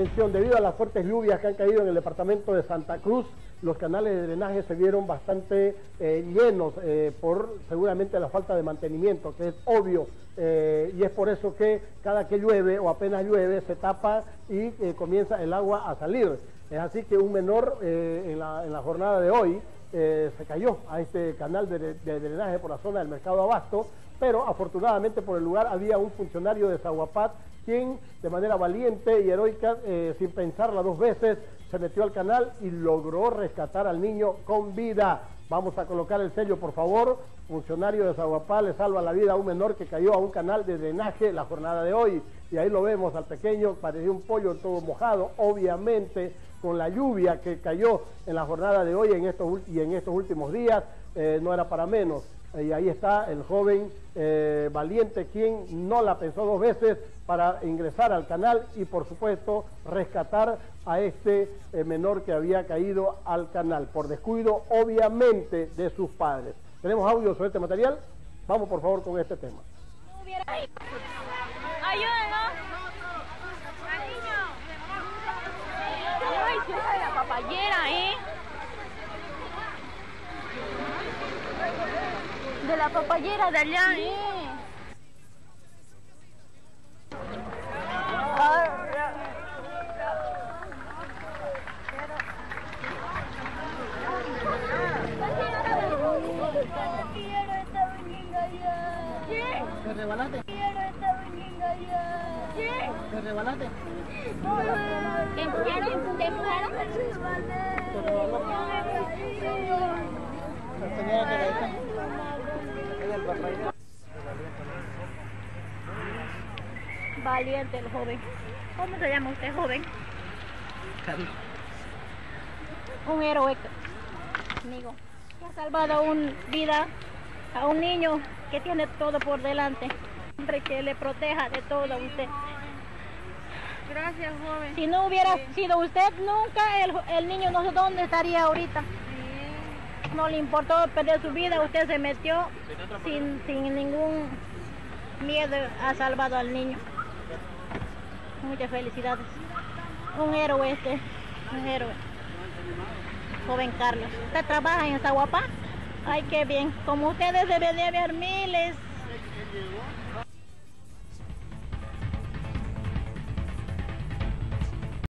Debido a las fuertes lluvias que han caído en el departamento de Santa Cruz, los canales de drenaje se vieron bastante eh, llenos eh, por seguramente la falta de mantenimiento, que es obvio, eh, y es por eso que cada que llueve o apenas llueve se tapa y comienza el agua a salir. Es así que un menor en la, jornada de hoy se cayó a este canal de, de drenaje por la zona del mercado Abasto, pero afortunadamente por el lugar había un funcionario de Zaguapat quien de manera valiente y heroica, eh, sin pensarla dos veces, se metió al canal y logró rescatar al niño con vida. Vamos a colocar el sello, por favor. Funcionario de Zaguapá le salva la vida a un menor que cayó a un canal de drenaje la jornada de hoy. Y ahí lo vemos al pequeño, parecía un pollo todo mojado, obviamente con la lluvia que cayó en la jornada de hoy en estos, y en estos últimos días, eh, no era para menos. Y ahí está el joven eh, valiente quien no la pensó dos veces para ingresar al canal y por supuesto rescatar a este eh, menor que había caído al canal por descuido obviamente de sus padres. ¿Tenemos audio sobre este material? Vamos por favor con este tema. Ayúdenos. Ay, la papayera, ¿eh? de la papayera de allá, ¿eh? ¿Qué? ¿Te rebalaste? ¿Te rebalaste? ¿Te empujaron? ¿Te empujaron? ¿Te rebalaste? La señora Valiente el joven. ¿Cómo se llama usted, joven? Un héroe, amigo. Que ha salvado una vida a un niño que tiene todo por delante. Hombre que le proteja de todo a usted. Gracias, joven. Si no hubiera sido usted, nunca el, el niño no sé dónde estaría ahorita no le importó perder su vida, usted se metió sin, sin ningún miedo, ha salvado al niño. Muchas felicidades. Un héroe este, un héroe. Joven Carlos. ¿Usted trabaja en Zaguapá? Ay, qué bien. Como ustedes deben de haber miles.